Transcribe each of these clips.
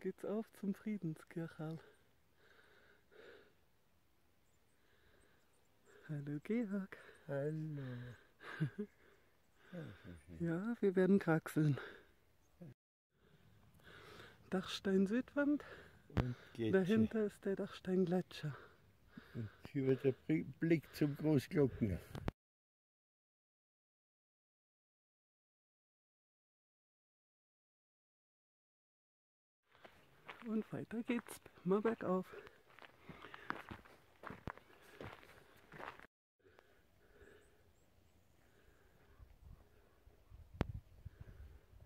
geht's auf zum Friedenskirchal. Hallo Georg. Hallo. Ja, wir werden kraxeln. Dachstein Südwand, dahinter ist der Dachstein Gletscher. Und über der Blick zum Großglocken. Und weiter geht's, mal bergauf.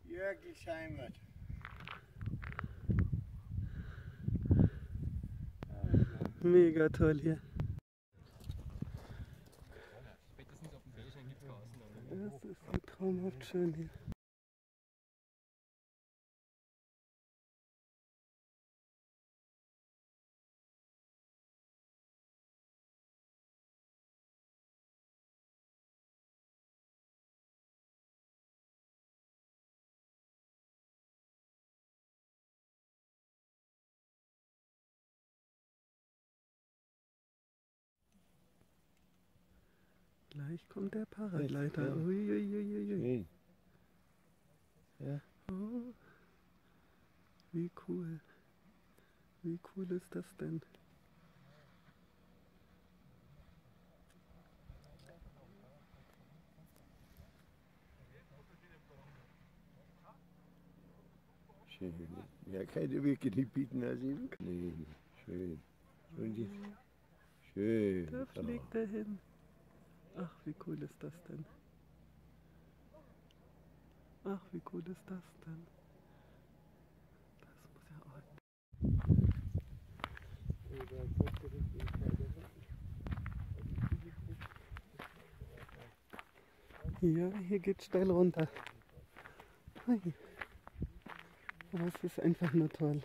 Jörgis Heimat. Mega toll hier. Es ist so traumhaft schön hier. Gleich kommt der Paragleiter. Ja. Uiuiuiui. Schön. Ja. Oh, wie cool. Wie cool ist das denn? Schön. Ja, keine wirklich bieten als ihm. Nee, schön. Und die, schön. Da fliegt er hin. Ach, wie cool ist das denn? Ach, wie cool ist das denn? Das muss ja auch. Ja, hier geht's steil runter. Aber es ist einfach nur toll.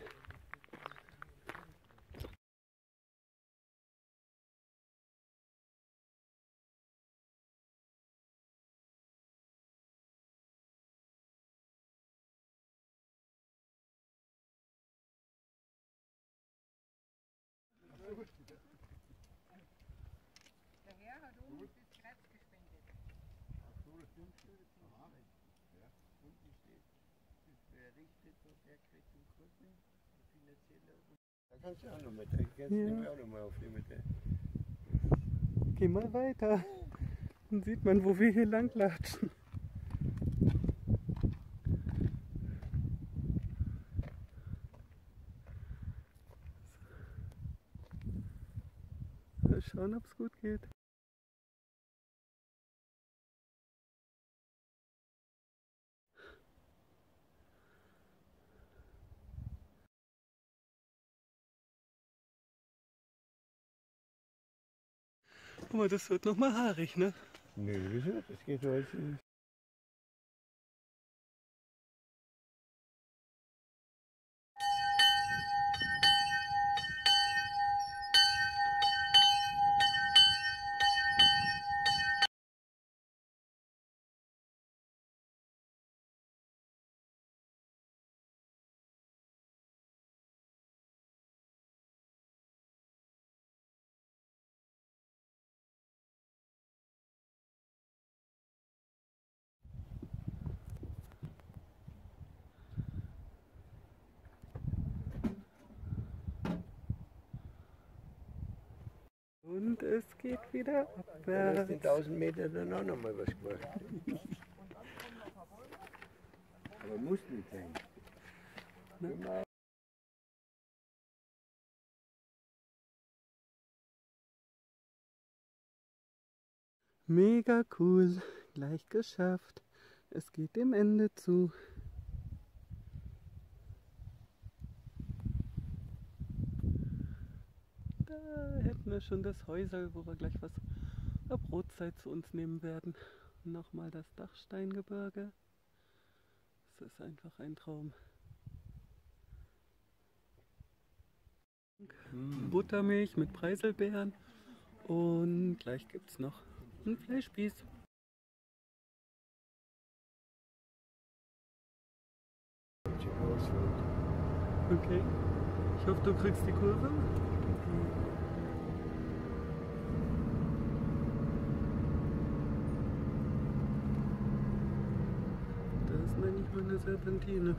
Der Herr hat uns das Kreuz gespendet. Da kannst du auch noch mit. Kannst du Ja. auch noch mal aufnehmen. mit der- Geh mal weiter. Dann sieht man, wo wir hier lang latschen. Mal schauen, ob es gut geht. Aber das wird noch mal haarig, ne? Nö, wieso? Das geht heute. Und es geht wieder hast du abwärts. in 1000 Meter dann auch noch mal was gemacht. Aber muss nicht sein. Immer Mega cool. Gleich geschafft. Es geht dem Ende zu. Da hätten wir schon das Häusel, wo wir gleich was auf Brotzeit zu uns nehmen werden. Und nochmal das Dachsteingebirge. Es ist einfach ein Traum. Buttermilch mit Preiselbeeren und gleich gibt's noch einen Fleischspieß. Okay. Ich hoffe, du kriegst die Kurve. Das ist nämlich meine Serpentine.